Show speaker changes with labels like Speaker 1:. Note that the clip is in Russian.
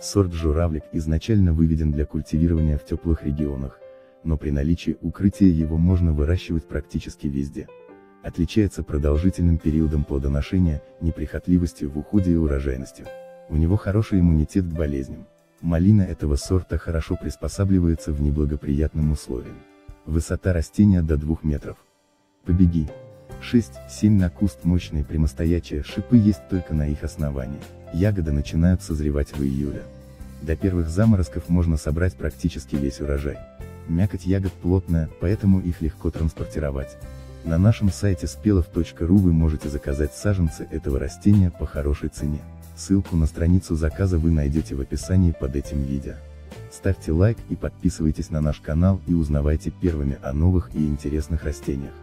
Speaker 1: Сорт журавлик изначально выведен для культивирования в теплых регионах, но при наличии укрытия его можно выращивать практически везде. Отличается продолжительным периодом плодоношения, неприхотливостью в уходе и урожайностью. У него хороший иммунитет к болезням. Малина этого сорта хорошо приспосабливается в неблагоприятным условиям. Высота растения до 2 метров. Побеги. 6-7 на куст мощные прямостоячие шипы есть только на их основании. Ягоды начинают созревать в июле. До первых заморозков можно собрать практически весь урожай. Мякоть ягод плотная, поэтому их легко транспортировать. На нашем сайте спелов.ру вы можете заказать саженцы этого растения по хорошей цене. Ссылку на страницу заказа вы найдете в описании под этим видео. Ставьте лайк и подписывайтесь на наш канал и узнавайте первыми о новых и интересных растениях.